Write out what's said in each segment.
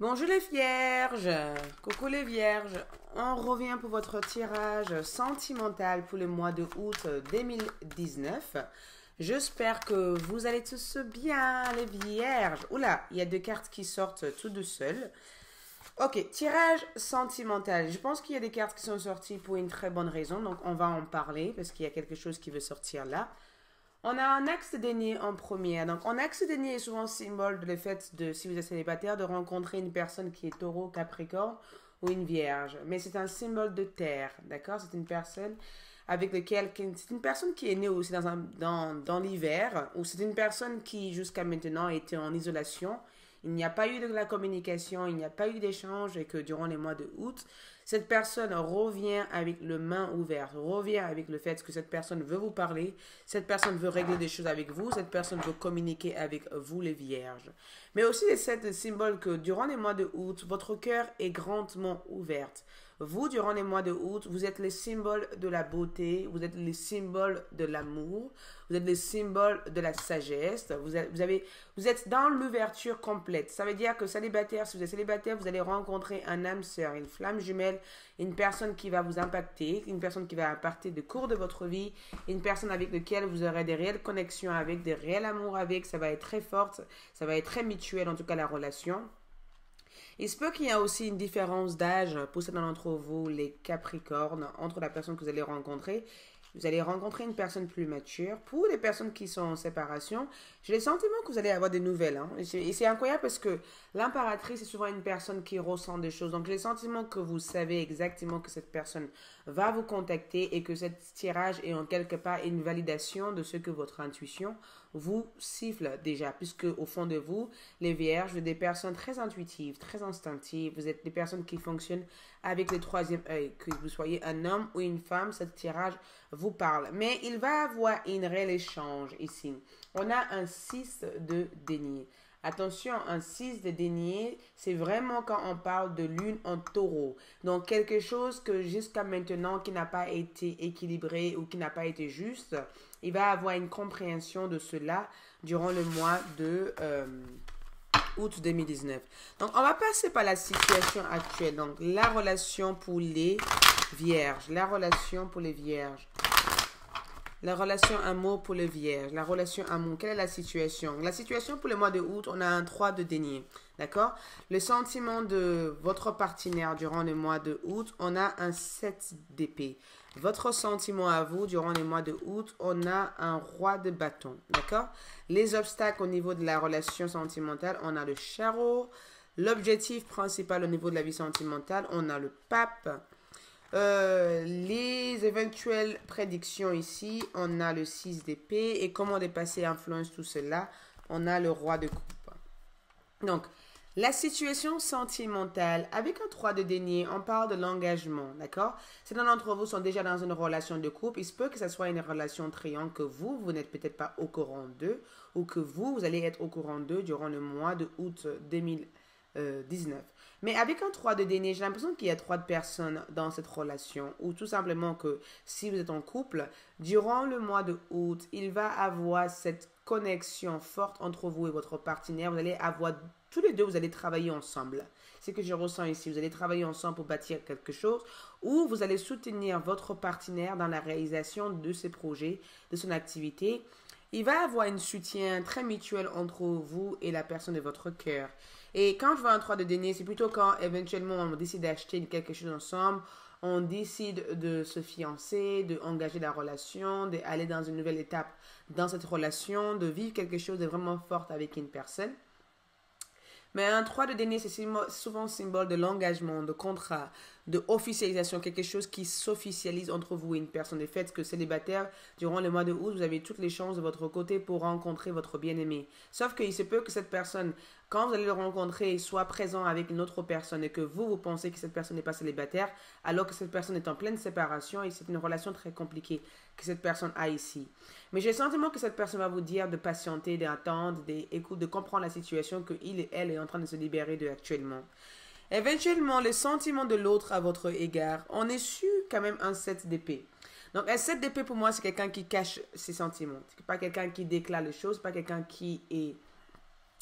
Bonjour les vierges, coucou les vierges, on revient pour votre tirage sentimental pour le mois de août 2019. J'espère que vous allez tous bien les vierges. Oula, il y a deux cartes qui sortent tout de seul. Ok, tirage sentimental. Je pense qu'il y a des cartes qui sont sorties pour une très bonne raison, donc on va en parler parce qu'il y a quelque chose qui veut sortir là. On a un axe dénier en première. Donc, un axe dénier est souvent symbole de le fait de, si vous êtes célibataire, de rencontrer une personne qui est taureau, capricorne ou une vierge. Mais c'est un symbole de terre, d'accord? C'est une personne avec laquelle, c'est une personne qui est née aussi dans, dans, dans l'hiver, ou c'est une personne qui jusqu'à maintenant était en isolation il n'y a pas eu de la communication, il n'y a pas eu d'échange et que durant les mois de août, cette personne revient avec le main ouverte, revient avec le fait que cette personne veut vous parler, cette personne veut régler des choses avec vous, cette personne veut communiquer avec vous les vierges. Mais aussi c'est symbole que durant les mois de août, votre cœur est grandement ouvert. Vous, durant les mois de août, vous êtes les symboles de la beauté, vous êtes les symboles de l'amour, vous êtes les symboles de la sagesse, vous, avez, vous êtes dans l'ouverture complète. Ça veut dire que célibataire, si vous êtes célibataire, vous allez rencontrer un âme sœur, une flamme jumelle, une personne qui va vous impacter, une personne qui va impacter de cours de votre vie, une personne avec laquelle vous aurez des réelles connexions avec, des réels amours avec, ça va être très forte, ça va être très mutuel en tout cas la relation. Il se peut qu'il y ait aussi une différence d'âge pour certains d'entre vous, les Capricornes, entre la personne que vous allez rencontrer. Vous allez rencontrer une personne plus mature. Pour les personnes qui sont en séparation, j'ai le sentiment que vous allez avoir des nouvelles. Hein. Et c'est incroyable parce que l'impératrice est souvent une personne qui ressent des choses. Donc, j'ai le sentiment que vous savez exactement que cette personne va vous contacter et que ce tirage est en quelque part une validation de ce que votre intuition vous siffle déjà, puisque au fond de vous, les vierges, vous êtes des personnes très intuitives, très instinctives, vous êtes des personnes qui fonctionnent avec le troisième œil, que vous soyez un homme ou une femme, ce tirage vous parle. Mais il va avoir un réel échange ici. On a un 6 de déni. Attention, un 6 de dénier, c'est vraiment quand on parle de lune en taureau. Donc, quelque chose que jusqu'à maintenant qui n'a pas été équilibré ou qui n'a pas été juste, il va avoir une compréhension de cela durant le mois de euh, août 2019. Donc, on va passer par la situation actuelle. Donc, la relation pour les vierges. La relation pour les vierges. La relation amour pour le vierge. La relation amour. Quelle est la situation? La situation pour le mois de août, on a un 3 de dénier. D'accord? Le sentiment de votre partenaire durant le mois de août, on a un 7 d'épée. Votre sentiment à vous durant le mois de août, on a un roi de bâton. D'accord? Les obstacles au niveau de la relation sentimentale, on a le charreau. L'objectif principal au niveau de la vie sentimentale, on a le pape. Euh, les éventuelles prédictions ici, on a le 6 d'épée. Et comment dépasser influence tout cela On a le roi de coupe. Donc, la situation sentimentale, avec un 3 de dénier, on parle de l'engagement, d'accord? Certains d'entre vous sont déjà dans une relation de couple. Il se peut que ce soit une relation triangle que vous, vous n'êtes peut-être pas au courant d'eux, ou que vous, vous allez être au courant d'eux durant le mois de août 2019. Mais avec un 3 de déni, j'ai l'impression qu'il y a trois personnes dans cette relation, ou tout simplement que si vous êtes en couple, durant le mois de août, il va avoir cette connexion forte entre vous et votre partenaire. Vous allez avoir, tous les deux, vous allez travailler ensemble. C'est ce que je ressens ici. Vous allez travailler ensemble pour bâtir quelque chose, ou vous allez soutenir votre partenaire dans la réalisation de ses projets, de son activité. Il va avoir un soutien très mutuel entre vous et la personne de votre cœur. Et quand je vois un 3 de déni, c'est plutôt quand éventuellement on décide d'acheter quelque chose ensemble, on décide de se fiancer, de engager la relation, d'aller dans une nouvelle étape dans cette relation, de vivre quelque chose de vraiment fort avec une personne. Mais un 3 de déni, c'est souvent symbole de l'engagement, de contrat, de officialisation, quelque chose qui s'officialise entre vous et une personne. Le fait que célibataire, durant le mois de août, vous avez toutes les chances de votre côté pour rencontrer votre bien-aimé. Sauf qu'il se peut que cette personne, quand vous allez le rencontrer, soit présent avec une autre personne et que vous, vous pensez que cette personne n'est pas célibataire, alors que cette personne est en pleine séparation et c'est une relation très compliquée que cette personne a ici. Mais j'ai le sentiment que cette personne va vous dire de patienter, d'attendre, d'écouter, de comprendre la situation qu'il et elle est en train de se libérer de actuellement. Éventuellement, le sentiment de l'autre à votre égard, on est su quand même un 7 d'épée. Donc, un 7 d'épée pour moi, c'est quelqu'un qui cache ses sentiments. C'est pas quelqu'un qui déclare les choses, pas quelqu'un qui est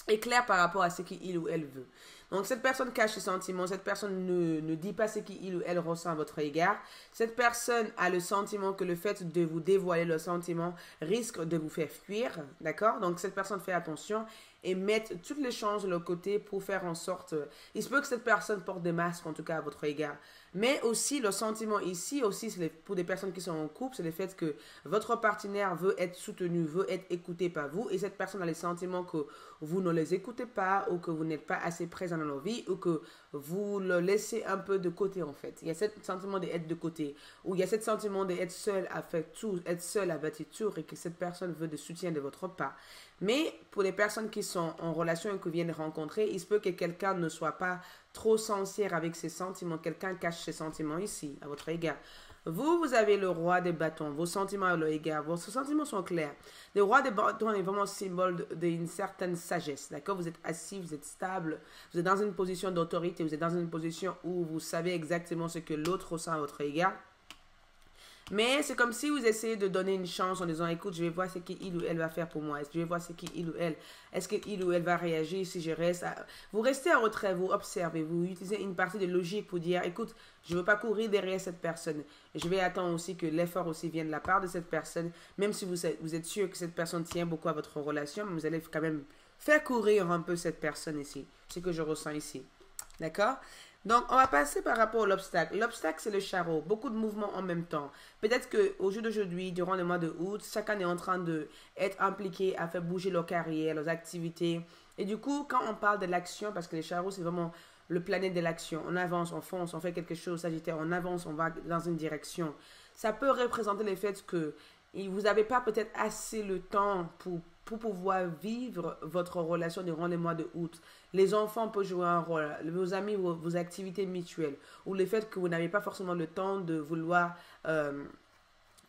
est clair par rapport à ce qu'il ou elle veut. Donc cette personne cache ses sentiments, cette personne ne, ne dit pas ce qu'il ou elle ressent à votre égard. Cette personne a le sentiment que le fait de vous dévoiler le sentiment risque de vous faire fuir, d'accord? Donc cette personne fait attention et met toutes les chances de leur côté pour faire en sorte... Il se peut que cette personne porte des masques en tout cas à votre égard. Mais aussi, le sentiment ici, aussi, pour des personnes qui sont en couple, c'est le fait que votre partenaire veut être soutenu, veut être écouté par vous, et cette personne a le sentiment que vous ne les écoutez pas, ou que vous n'êtes pas assez présent dans leur vie, ou que vous le laissez un peu de côté, en fait. Il y a ce sentiment d'être de côté, ou il y a ce sentiment d'être seul à faire tout, être seul à bâtir tout, et que cette personne veut de soutien de votre part. Mais pour les personnes qui sont en relation et que viennent rencontrer, il se peut que quelqu'un ne soit pas trop sincère avec ses sentiments. Quelqu'un cache ses sentiments ici, à votre égard. Vous, vous avez le roi des bâtons, vos sentiments à leur égard, vos sentiments sont clairs. Le roi des bâtons est vraiment symbole d'une certaine sagesse, d'accord? Vous êtes assis, vous êtes stable, vous êtes dans une position d'autorité, vous êtes dans une position où vous savez exactement ce que l'autre ressent à votre égard. Mais c'est comme si vous essayez de donner une chance en disant, écoute, je vais voir ce qu'il ou elle va faire pour moi. Je vais voir ce qu'il ou elle, est-ce qu'il ou elle va réagir si je reste. Vous restez en retrait, vous observez, vous utilisez une partie de logique pour dire, écoute, je ne veux pas courir derrière cette personne. Je vais attendre aussi que l'effort aussi vienne de la part de cette personne, même si vous êtes, vous êtes sûr que cette personne tient beaucoup à votre relation, vous allez quand même faire courir un peu cette personne ici. C'est ce que je ressens ici. D'accord? Donc, on va passer par rapport à l'obstacle. L'obstacle, c'est le charreau. Beaucoup de mouvements en même temps. Peut-être qu'au jour d'aujourd'hui, durant le mois de août, chacun est en train d'être impliqué à faire bouger leur carrière, leurs activités. Et du coup, quand on parle de l'action, parce que les charreaux, c'est vraiment le planète de l'action. On avance, on fonce, on fait quelque chose, Sagittaire, on avance, on va dans une direction. Ça peut représenter le fait que vous n'avez pas peut-être assez le temps pour pour pouvoir vivre votre relation durant les mois de août. Les enfants peuvent jouer un rôle, vos amis, vos, activités mutuelles, ou le fait que vous n'avez pas forcément le temps de vouloir... Euh,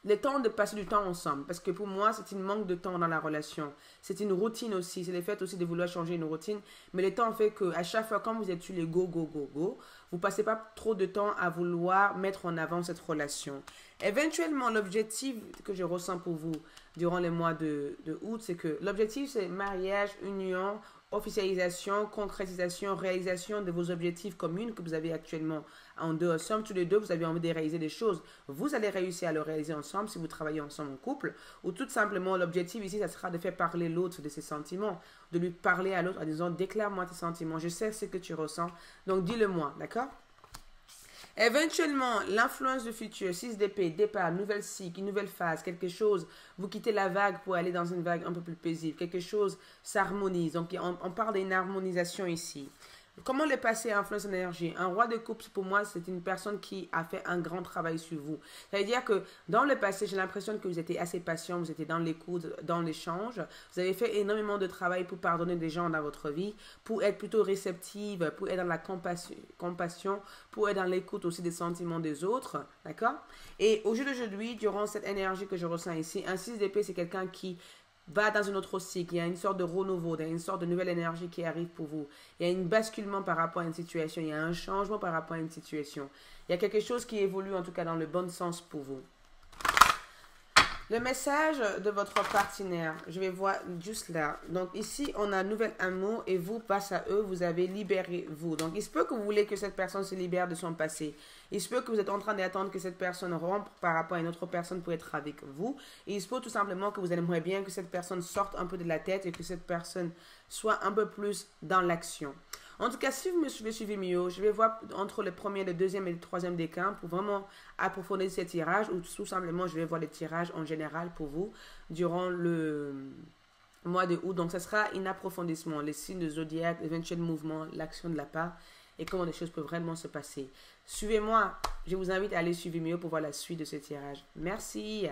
le temps de passer du temps ensemble. Parce que pour moi, c'est un manque de temps dans la relation. C'est une routine aussi. C'est le fait aussi de vouloir changer une routine. Mais le temps fait que à chaque fois, quand vous êtes sur les go, go, go, go, vous passez pas trop de temps à vouloir mettre en avant cette relation. Éventuellement, l'objectif que je ressens pour vous durant les mois de, de août, c'est que l'objectif, c'est mariage, union, officialisation, concrétisation, réalisation de vos objectifs communs que vous avez actuellement en deux ensemble. Tous les deux, vous avez envie de réaliser des choses. Vous allez réussir à le réaliser ensemble si vous travaillez ensemble en couple. Ou tout simplement, l'objectif ici, ça sera de faire parler l'autre de ses sentiments. De lui parler à l'autre en disant, déclare-moi tes sentiments. Je sais ce que tu ressens. Donc, dis-le-moi, d'accord? Éventuellement, l'influence du futur, 6 d'épée, départ, nouvelle cycle, nouvelle phase, quelque chose, vous quittez la vague pour aller dans une vague un peu plus paisible, quelque chose s'harmonise. Donc, on, on parle d'une harmonisation ici. Comment le passé influence l'énergie Un roi de coupe, pour moi, c'est une personne qui a fait un grand travail sur vous. C'est-à-dire que dans le passé, j'ai l'impression que vous étiez assez patient, vous étiez dans l'écoute, dans l'échange. Vous avez fait énormément de travail pour pardonner des gens dans votre vie, pour être plutôt réceptive, pour être dans la compassion, pour être dans l'écoute aussi des sentiments des autres. D'accord? Et au jour d'aujourd'hui, durant cette énergie que je ressens ici, un 6 d'épée, c'est quelqu'un qui va dans une autre cycle. Il y a une sorte de renouveau, il y a une sorte de nouvelle énergie qui arrive pour vous. Il y a un basculement par rapport à une situation, il y a un changement par rapport à une situation. Il y a quelque chose qui évolue en tout cas dans le bon sens pour vous. Le message de votre partenaire, je vais voir juste là. Donc ici, on a nouvel amour et vous, face à eux, vous avez libéré vous. Donc il se peut que vous voulez que cette personne se libère de son passé. Il se peut que vous êtes en train d'attendre que cette personne rompe par rapport à une autre personne pour être avec vous. Il se peut tout simplement que vous aimeriez bien que cette personne sorte un peu de la tête et que cette personne soit un peu plus dans l'action. En tout cas, si vous me suivez, suivez mieux, je vais voir entre le premier, le deuxième et le troisième décan pour vraiment approfondir ces tirages ou tout simplement je vais voir les tirages en général pour vous durant le mois de août. Donc, ce sera un approfondissement, les signes de zodiaque, l'éventuel mouvement, l'action de la part et comment les choses peuvent vraiment se passer. Suivez-moi. Je vous invite à aller suivre mieux pour voir la suite de ce tirage. Merci.